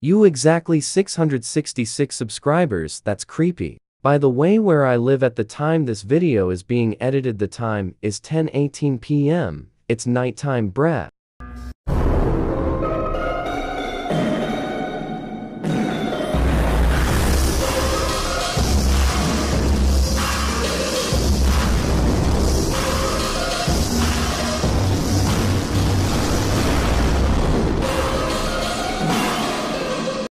You exactly 666 subscribers, that's creepy. By the way where I live at the time this video is being edited the time is 10:18 p.m. It's nighttime bruh.